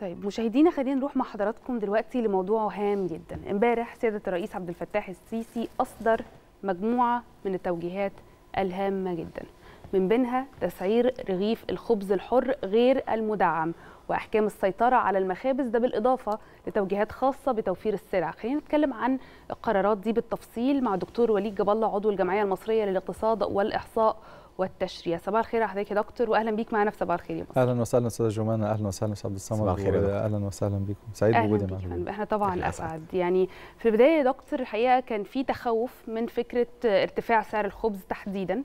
طيب مشاهدينا خلينا نروح مع حضراتكم دلوقتي لموضوع هام جدا. امبارح سيادة الرئيس عبد الفتاح السيسي أصدر مجموعة من التوجيهات الهامة جدا من بينها تسعير رغيف الخبز الحر غير المدعم وأحكام السيطرة على المخابز ده بالإضافة لتوجيهات خاصة بتوفير السلع. خلينا نتكلم عن القرارات دي بالتفصيل مع دكتور وليد جاب الله عضو الجمعية المصرية للاقتصاد والإحصاء والتشريع. صباح الخير حضرتك يا دكتور واهلا بيك معانا في صباح الخير يا مصر أهلا وسهلا أستاذة جمانة أهلا وسهلا أستاذ عبد الصمد صباح الخير. أهلا وسهلا بكم سعيد بوجودي فندم. إحنا طبعا. أسعد. يعني في البداية يا دكتور الحقيقة كان في تخوف من فكرة ارتفاع سعر الخبز تحديدا.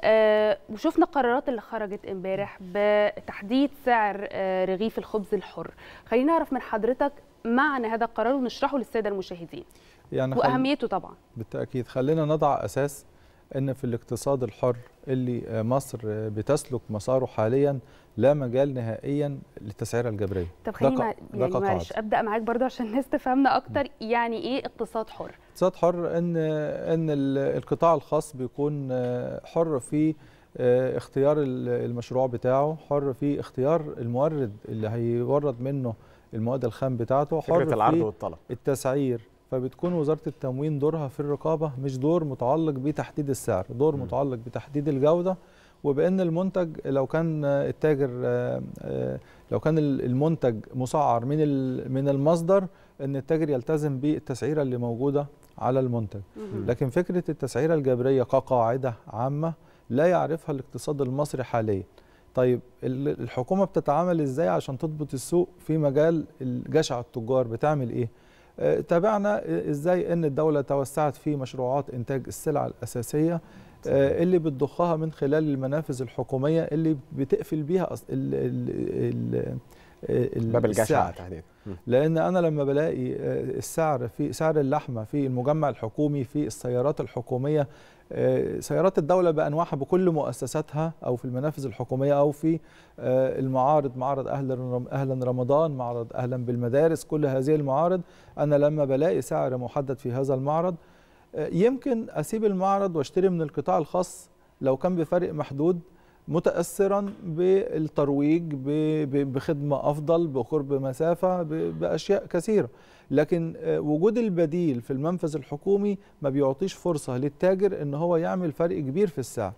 آه وشفنا القرارات اللي خرجت امبارح بتحديد سعر آه رغيف الخبز الحر. خلينا نعرف من حضرتك معنى هذا القرار ونشرحه للسادة المشاهدين. يعني. وأهميته طبعا. بالتأكيد. خلينا نضع أساس إن في الاقتصاد الحر اللي آه، مصر آه، بتسلك مساره حاليا لا مجال نهائيا للتسعيرة الجبرية. طب خليني مع... يعني معلش. أبدأ معاك برضه عشان الناس تفهمنا أكتر. يعني إيه اقتصاد حر؟ اقتصاد حر إن إن ال- القطاع الخاص بيكون آه، حر في آه، اختيار ال- المشروع بتاعه حر في اختيار المورد اللي هيورد منه المواد الخام بتاعته حر فكرة العرض في والطلب. التسعير. فبتكون وزارة التموين دورها في الرقابة مش دور متعلق بتحديد السعر دور م. متعلق بتحديد الجودة. وبأن المنتج لو كان التاجر آه، آه، لو كان ال- المنتج مسعر من من المصدر إن التاجر يلتزم بالتسعيرة اللي موجودة على المنتج. لكن فكرة التسعيرة الجبرية كقاعدة عامة لا يعرفها الاقتصاد المصري حاليا. طيب ال- الحكومة بتتعامل إزاي عشان تضبط السوق في مجال جشع التجار؟ بتعمل إيه؟ تابعنا إزاي إن الدولة توسعت في مشروعات إنتاج السلع الأساسية آه، اللي بتضخها من خلال المنافذ الحكومية اللي بتقفل بيها أص- ال ال ال ال باب الجشع. تحديدا. لأن أنا لما بلاقي آه، السعر في سعر اللحمة في المجمع الحكومي في السيارات الحكومية آه، سيارات الدولة بأنواعها بكل مؤسساتها أو في المنافذ الحكومية أو في آه، المعارض معرض أهلا رمضان معرض أهلا بالمدارس كل هذه المعارض أنا لما بلاقي سعر محدد في هذا المعرض يمكن أسيب المعرض وأشتري من القطاع الخاص لو كان بفرق محدود متاثرا بالترويج بخدمة أفضل بقرب مسافة بأشياء كثيرة. لكن آه، وجود البديل في المنفذ الحكومي ما بيعطيش فرصة للتاجر إن هو يعمل فرق كبير في السعر.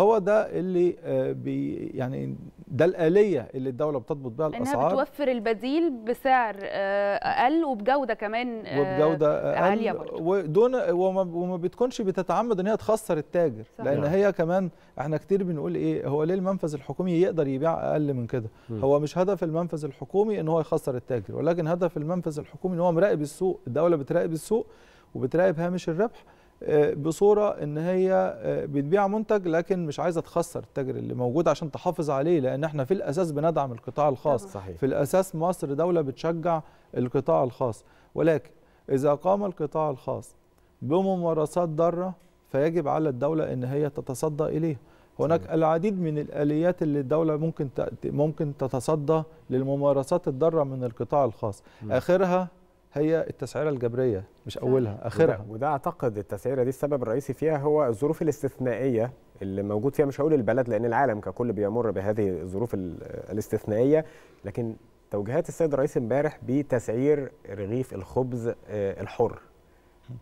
هو ده اللي آه، بي يعني ده الآلية اللي الدولة بتضبط بها إنها الأسعار بتوفر البديل بسعر آه، أقل وبجودة كمان آه، وبجودة عالية أقل برضه. ودون وما, وما بتكونش بتتعمد إن هي تخسر التاجر صح. لأن نعم. هي كمان إحنا كتير بنقول إيه هو ليه المنفذ الحكومي يقدر يبيع أقل من كده مم. هو مش هدف المنفذ الحكومي إن هو يخسر التاجر ولكن هدف المنفذ الحكومي إن هو مراقب السوق الدولة بتراقب السوق وبتراقب هامش الربح آه، بصورة إن هي آه، بتبيع منتج لكن مش عايزة تخسر التاجر اللي موجود عشان تحافظ عليه لأن إحنا في الأساس بندعم القطاع الخاص. صحيح في الأساس مصر دولة بتشجع القطاع الخاص ولكن إذا قام القطاع الخاص بممارسات ضارة فيجب على الدولة أن هي تتصدى إليها هناك صحيح. العديد من الآليات اللي الدولة ممكن ممكن تتصدى للممارسات الضارة من القطاع الخاص مم. آخرها هي التسعيرة الجبرية مش أولها آخرها. وده, وده أعتقد التسعيرة دي السبب الرئيسي فيها هو الظروف الاستثنائية اللي موجود فيها. مش هقول البلد لأن العالم ككل بيمر بهذه الظروف ال- الاستثنائية لكن توجيهات السيد الرئيس امبارح بتسعير رغيف الخبز آه، الحر.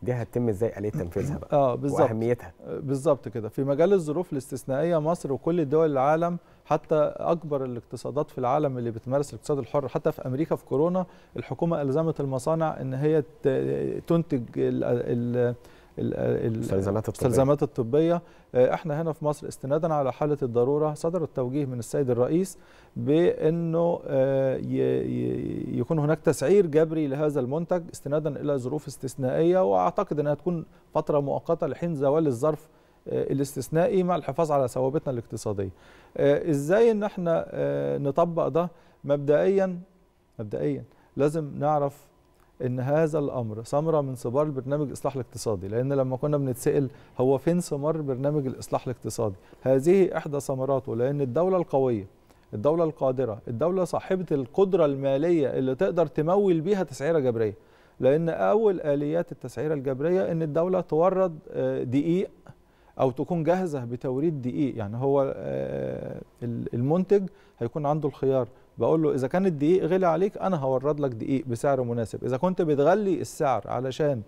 دي هتتم إزاي؟ آلية تنفيذها بقى؟ آه بالظبط. وأهميتها. بالظبط كده. في مجال الظروف الاستثنائية مصر وكل دول العالم حتى أكبر الاقتصادات في العالم اللي بتمارس الاقتصاد الحر حتى في أمريكا في كورونا الحكومة ألزمت المصانع إن هي تنتج ال- ال- المستلزمات الطبية. المستلزمات الطبية آه، إحنا هنا في مصر استنادا على حالة الضرورة صدر التوجيه من السيد الرئيس بانه آه، يكون هناك تسعير جبري لهذا المنتج استنادا إلى ظروف استثنائية واعتقد انها تكون فترة مؤقتة لحين زوال الظرف آه، الاستثنائي مع الحفاظ على ثوابتنا الاقتصادية. آه، إزاي ان إحنا نطبق ده مبدئيا مبدئيا لازم نعرف إن هذا الأمر ثمره من ثمار البرنامج الاصلاح الاقتصادي لأن لما كنا بنتسأل هو فين ثمار برنامج الإصلاح الاقتصادي؟ هذه إحدى ثمراته لأن الدولة القوية الدولة القادرة الدولة صاحبة القدرة المالية اللي تقدر تمول بيها تسعيرة جبرية لأن أول آليات التسعيرة الجبرية إن الدولة تورد آه، دقيق أو تكون جاهزة بتوريد دقيق. يعني هو آه، ال- المنتج هيكون عنده الخيار. بقول له إذا كان الدقيق غلي عليك أنا هورد لك دقيق بسعر مناسب. إذا كنت بتغلي السعر علشان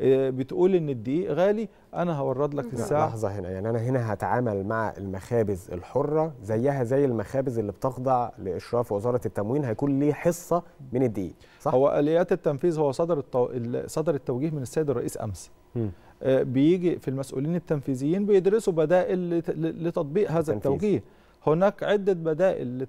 آه، بتقول إن الدقيق غالي أنا هورد لك السعر. لحظة هنا. يعني أنا هنا هتعامل مع المخابز الحرة زيها زي المخابز اللي بتخضع لإشراف وزارة التموين. هيكون ليه حصة من الدقيق صح؟ هو آليات التنفيذ هو صدر التو... ال- صدر التوجيه من السيد الرئيس أمس. بيجي في المسؤولين التنفيذيين بيدرسوا بدائل لتطبيق هذا. التوجيه. هناك عدة بدائل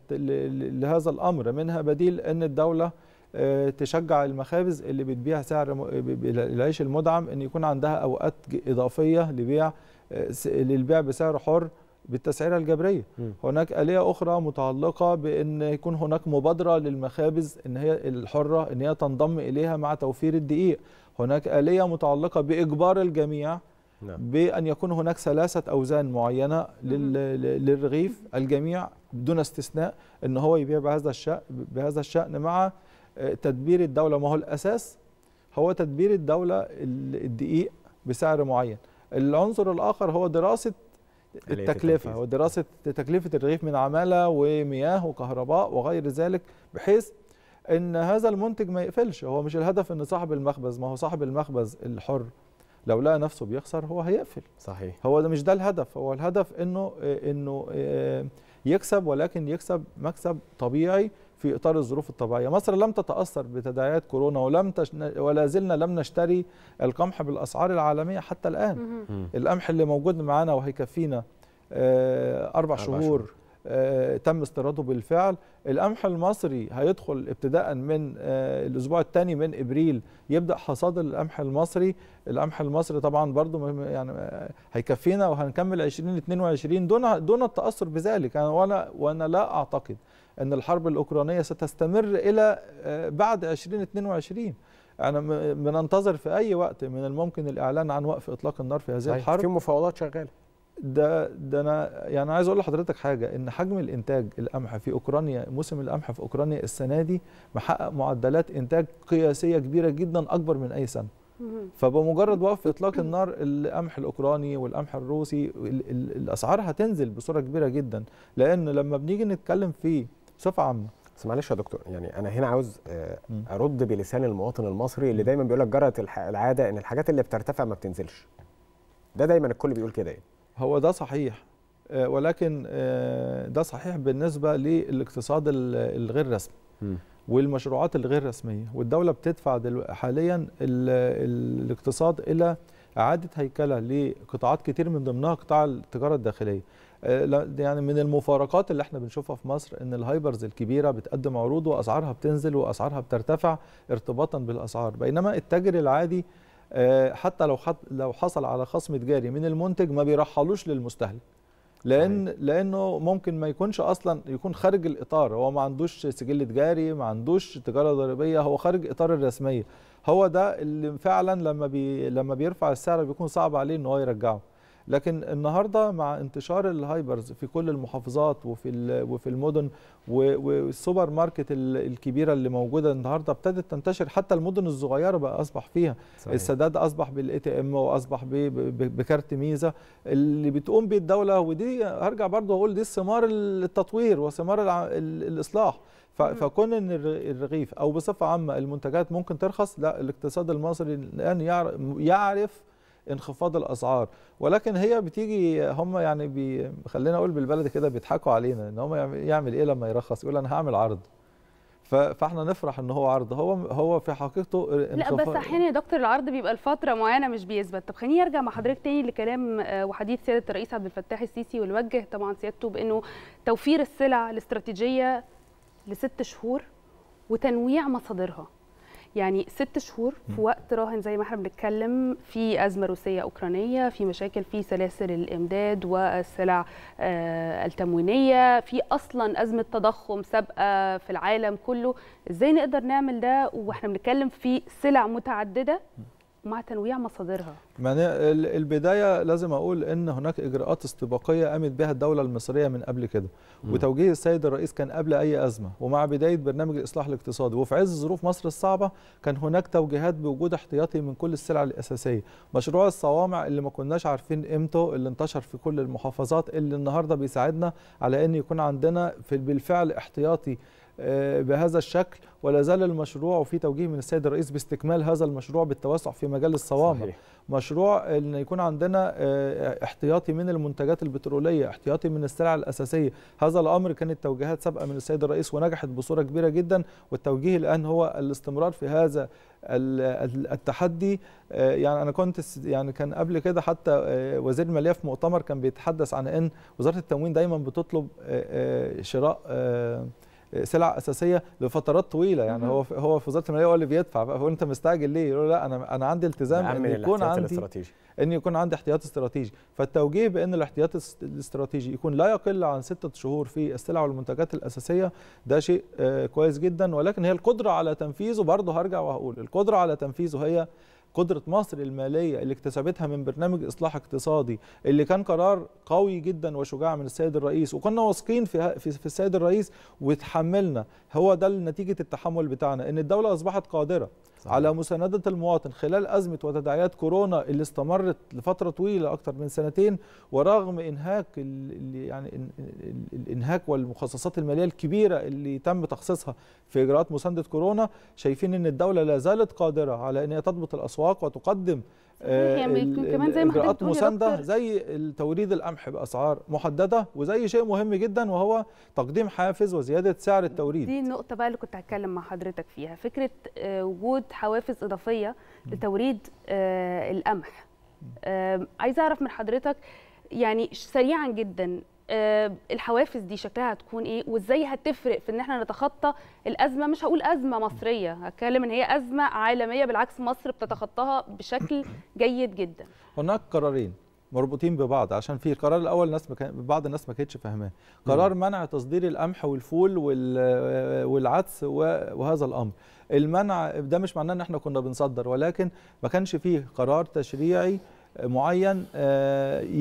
لهذا الأمر. منها بديل أن الدولة آه، تشجع المخابز اللي بتبيع سعر م- العيش المدعم أن يكون عندها أوقات إضافية لبيع آه، للبيع بسعر حر بالتسعيرة الجبرية. مم. هناك آلية أخرى متعلقة بأن يكون هناك مبادرة للمخابز أن هي الحرة أن هي تنضم إليها مع توفير الدقيق. هناك آلية متعلقة بإجبار الجميع نعم. بأن يكون هناك ثلاثة أوزان معينة للرغيف الجميع دون استثناء أن هو يبيع بهذا الشأن بهذا الشأن مع آه، تدبير الدولة. ما هو الأساس؟ هو تدبير الدولة ال- الدقيق بسعر معين. العنصر الآخر هو دراسة التكلفة. ودراسة تكلفة الرغيف من عمالة ومياه وكهرباء وغير ذلك بحيث إن هذا المنتج ما يقفلش. هو مش الهدف إن صاحب المخبز ما هو صاحب المخبز الحر لو لقى نفسه بيخسر هو هيقفل. صحيح. هو ده مش ده الهدف. هو الهدف إنه إنه آه، يكسب ولكن يكسب مكسب طبيعي في إطار الظروف الطبيعية. مصر لم تتأثر بتداعيات كورونا ولم تش... ولا زلنا لم نشتري القمح بالأسعار العالمية حتى الآن. القمح اللي موجود معانا وهيكفينا آه، أربع أربع شهور شهور. تم استيراده بالفعل. القمح المصري هيدخل ابتداء من آه، الأسبوع الثاني من إبريل يبدأ حصاد القمح المصري. القمح المصري طبعا برضو يعني آه، هيكفينا وهنكمل 2022 دون دون التأثر بذلك. أنا وأنا وأنا لا أعتقد أن الحرب الأوكرانية ستستمر آه، بعد 2022 أنا م- بننتظر في أي وقت من الممكن الإعلان عن وقف إطلاق النار في هذه. الحرب. في مفاوضات شغالة. ده ده أنا يعني عايز أقول لحضرتك حاجة إن حجم الإنتاج القمح في أوكرانيا موسم القمح في أوكرانيا السنة دي محقق معدلات إنتاج قياسية كبيرة جدا أكبر من أي سنة. فبمجرد وقف إطلاق النار القمح الأوكراني والقمح الروسي ال ال الأسعار هتنزل بصورة كبيرة جدا. لأن لما بنيجي نتكلم في بصفه عامة. بس معلش يا دكتور يعني أنا هنا عاوز آه،. أرد بلسان المواطن المصري اللي دايما بيقول لك جرت الح- العادة إن الحاجات اللي بترتفع ما بتنزلش. ده دايما الكل بيقول كده يعني. هو ده صحيح. آه، ولكن آه، ده صحيح بالنسبة للاقتصاد ال- الغير رسمي والمشروعات الغير رسمية. والدولة بتدفع حاليا ال ال الاقتصاد إلى إعادة هيكلة لقطاعات كتير من ضمنها قطاع التجارة الداخلية. آه، يعني من المفارقات اللي إحنا بنشوفها في مصر إن الهايبرز الكبيرة بتقدم عروض وأسعارها بتنزل وأسعارها بترتفع ارتباطا بالأسعار. بينما التاجر العادي حتى لو لو حصل على خصم تجاري من المنتج ما بيرحلوش للمستهلك. لأن لأنه ممكن ما يكونش أصلا يكون خارج الإطار. هو ما عندوش سجل تجاري ما عندوش بطاقة ضريبية هو خارج إطار الرسمية. هو ده اللي فعلا لما بي لما بيرفع السعر بيكون صعب عليه إن هو يرجعه. لكن النهارده مع انتشار ال hypers في كل المحافظات وفي وفي المدن والسوبر ماركت ال- الكبيرة اللي موجودة النهارده ابتدت تنتشر حتى المدن الصغيرة بقى أصبح فيها صحيح. السداد أصبح بال ATM وأصبح بكارت ميزة اللي بتقوم بيه الدولة ودي هرجع برضه أقول دي ثمار التطوير وثمار الإصلاح. فكون إن الر- الرغيف أو بصفة عامة المنتجات ممكن ترخص لا الاقتصاد المصري الآن يعر- يعرف انخفاض الأسعار. ولكن هي بتيجي هم يعني بي خلينا أقول بالبلدي كده بيضحكوا علينا إن هم يعمل- إيه لما يرخص؟ يقول أنا هعمل عرض. فإحنا نفرح إن هو عرض. هو هو في حقيقته لا بس أحيانا يا دكتور العرض بيبقى لفترة معينة مش بيثبت. طب خليني أرجع مع حضرتك تاني لكلام آه، وحديث سيادة الرئيس عبد الفتاح السيسي والوجه طبعا سيادته بإنه توفير السلع الاستراتيجية لست شهور وتنويع مصادرها. يعني ست شهور في وقت راهن زي ما إحنا بنتكلم في أزمة روسية أوكرانية في مشاكل في سلاسل الإمداد والسلع آه، التموينية في أصلا أزمة تضخم سابقة في العالم كله. إزاي نقدر نعمل ده؟ وإحنا بنتكلم في سلع متعددة. ومع تنويع مصادرها. يعني ال- البداية لازم أقول إن هناك إجراءات استباقية قامت بها الدولة المصرية من قبل كده. مم. وتوجيه السيد الرئيس كان قبل أي أزمة. ومع بداية برنامج الاصلاح الاقتصادي وفي عز ظروف مصر الصعبة كان هناك توجيهات بوجود احتياطي من كل السلع الأساسية. مشروع الصوامع اللي ما كناش عارفين قيمته اللي انتشر في كل المحافظات اللي النهارده بيساعدنا على إن يكون عندنا في بالفعل احتياطي بهذا الشكل ولا زال المشروع وفي توجيه من السيد الرئيس باستكمال هذا المشروع بالتوسع في مجال الصوامع صحيح. مشروع إن يكون عندنا احتياطي من المنتجات البترولية احتياطي من السلع الأساسية. هذا الأمر كانت توجيهات سابقة من السيد الرئيس ونجحت بصورة كبيرة جدا والتوجيه الآن هو الاستمرار في هذا التحدي. يعني أنا كنت يعني كان قبل كده حتى وزير المالية في مؤتمر كان بيتحدث عن إن وزارة التموين دايما بتطلب شراء سلع أساسية لفترات طويلة. يعني هو هو في وزارة المالية هو اللي بيدفع. فهو انت مستعجل ليه؟ يقول لا أنا أنا عندي التزام إن يكون عندي إن يكون عندي احتياط استراتيجي. فالتوجيه بأن الاحتياط الاستراتيجي يكون لا يقل عن ستة شهور في السلع والمنتجات الأساسية ده شيء كويس جدا. ولكن هي القدرة على تنفيذه برضه هرجع وهقول القدرة على تنفيذه هي قدرة مصر المالية اللي اكتسبتها من برنامج إصلاح اقتصادي اللي كان قرار قوي جدا وشجاع من السيد الرئيس وكنا واثقين في, في, في السيد الرئيس وتحملنا هو ده نتيجة التحمل بتاعنا إن الدولة أصبحت قادرة صحيح. على مساندة المواطن خلال أزمة وتداعيات كورونا اللي استمرت لفترة طويلة أكثر من سنتين ورغم اللي يعني الإنهاك والمخصصات المالية الكبيرة اللي تم تخصيصها في إجراءات مساندة كورونا شايفين إن الدولة لا زالت قادرة على إن هي تضبط الأسواق وتقدم يعني كمان زي ما اجراءات مساندة زي توريد القمح بأسعار محددة وزي شيء مهم جدا وهو تقديم حافز وزيادة سعر التوريد. دي النقطة بقى اللي كنت هتكلم مع حضرتك فيها فكرة وجود حوافز إضافية لتوريد القمح. عايزة أعرف من حضرتك يعني سريعا جدا الحوافز دي شكلها هتكون إيه؟ وإزاي هتفرق في إن إحنا نتخطى الأزمة؟ مش هقول أزمة مصرية هتكلم إن هي أزمة عالمية بالعكس مصر بتتخطاها بشكل جيد جدا. هناك قرارين مربوطين ببعض عشان في القرار الأول ناس مكان بعض الناس ما كانتش فاهماه. قرار منع تصدير القمح والفول والعدس وهذا الأمر. المنع ده مش معناه إن إحنا كنا بنصدر ولكن ما كانش فيه قرار تشريعي معين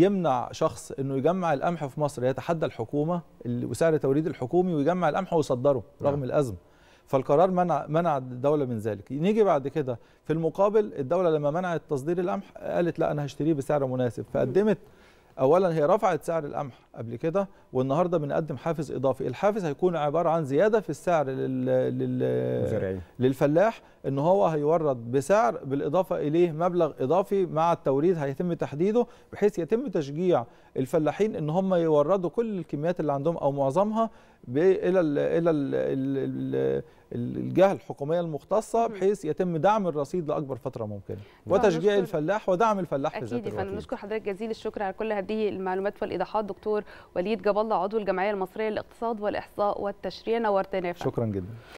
يمنع شخص إنه يجمع القمح في مصر يتحدى الحكومة وسعر توريد الحكومي ويجمع القمح ويصدره رغم نعم. الأزمة. فالقرار منع منع الدولة من ذلك. نيجي بعد كده في المقابل الدولة لما منعت تصدير القمح قالت لا أنا هشتريه بسعر مناسب. فقدمت اولا هي رفعت سعر القمح قبل كده والنهاردة بنقدم حافز إضافي. الحافز هيكون عبارة عن زيادة في السعر لل... لل... للفلاح إن هو هيورد بسعر بالإضافة إليه مبلغ إضافي مع التوريد هيتم تحديده بحيث يتم تشجيع الفلاحين إن هم يوردوا كل الكميات اللي عندهم أو معظمها إلى ال إلى ال ال الجهة الحكومية المختصة بحيث يتم دعم الرصيد لأكبر فترة ممكنة. وتشجيع الفلاح ودعم الفلاح أكيد يا فندم نشكر حضرتك جزيل الشكر على كل هذه المعلومات والإيضاحات. دكتور وليد جاب الله عضو الجمعية المصرية للاقتصاد والإحصاء والتشريع نورتنا شكرا جدا.